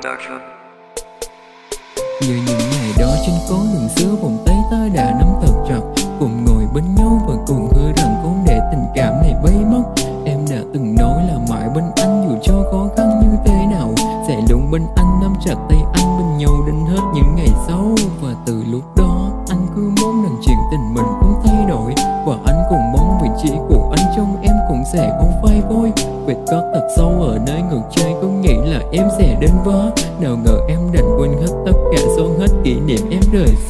Production. Như những ngày đó trên phố đường xưa, vòng tay ta đã nắm thật chặt. Cùng ngồi bên nhau và cùng hứa rằng không để tình cảm này bay mất. Em đã từng nói là mãi bên anh dù cho khó khăn như thế nào, Sẽ luôn bên anh nắm chặt tay anh bên nhau đến hết những ngày sau. Và từ lúc đó, anh cứ muốn rằng chuyện tình mình sẽ không phai vôi. Quệt gót thật sâu ở nơi ngược trái cũng nghĩ là em sẽ đến vó Nào ngờ em đành quên hết tất cả xóa hết kỷ niệm em rời xa.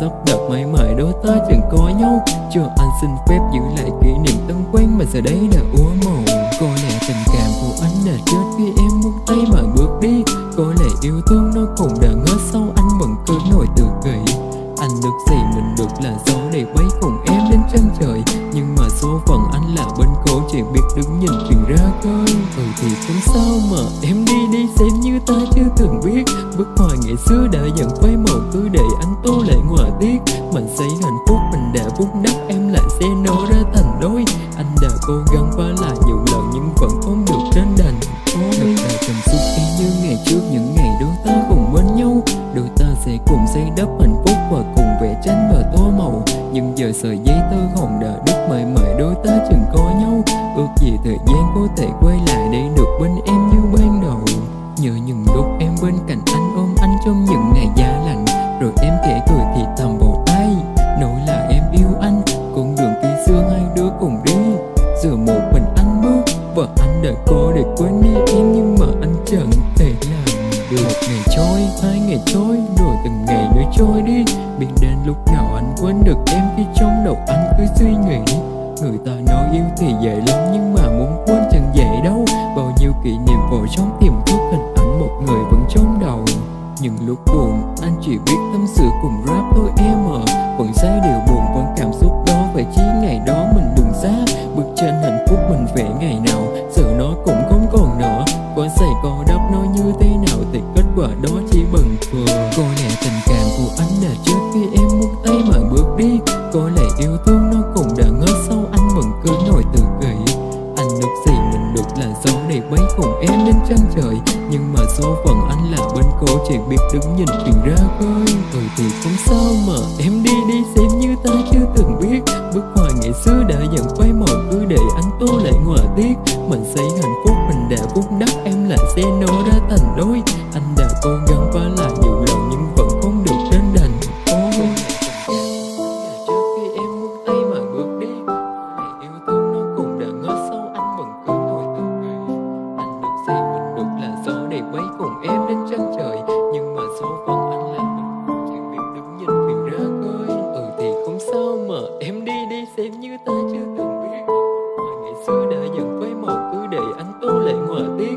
Sắp đặt mãi mãi đôi ta chẳng có nhau. Cho anh xin phép giữ lại kỷ niệm tân quen mà giờ đây đã úa màu. Có lẽ tình cảm của anh đã chết khi em buông tay mà bước đi. Có lẽ yêu thương nó cũng đã ngỡ sau anh vẫn cứ nổi tự kỷ Anh được gì mình được là gió để bay cùng em đến chân trời. Nhưng mà số phận anh là bên cô chỉ biết đứng nhìn chuyện ra coi. Ừ thì cũng sao mà em đi đi xem như ta chưa từng biết. Bức hoài ngày xưa đã dần quay màu, cứ để anh và tô màu. Nhưng giờ sợi dây tơ hồng đã đứt mãi mãi đôi ta chừng có nhau. Ước gì thời gian có thể quay lại để được bên em như ban đầu. Nhớ những lúc em bên cạnh anh ôm anh trong những ngày giá lạnh. Rồi em kể cười thì thầm vào tay, Nói là em yêu anh. Được Một ngày trôi, hai ngày trôi Rồi từng ngày nữa trôi đi Biết đến lúc nào anh quên được em Khi trong đầu anh cứ suy nghĩ. Người ta nói yêu thì dễ lắm Nhưng mà muốn quên chẳng dễ đâu. Bao nhiêu kỷ niệm vội trong tiềm thức Hình ảnh một người vẫn trong đầu. Những lúc buồn anh chỉ biết tâm sự cùng rap thôi em à Vẫn sai điều buồn vẫn cảm xúc đó Vậy chỉ ngày đó mình đừng xa. Bước trên hạnh bấy cùng em đến chân trời. Nhưng mà số phận anh là bên cô chỉ biết đứng nhìn chuyện ra khơi. Rồi thì không sao mà em đi đi xem như ta chưa từng biết. Bức hoa ngày xưa đã dần quay màu, cứ để anh tô lại họa tiết. Mình xây hạnh phúc mình đã vun đắp, em lại xe nở ra thành đôi. Anh đã cố gắng em đi đi xem như ta chưa từng biết. Ngày xưa đã dần quay màu cứ để anh tô lại mình tiết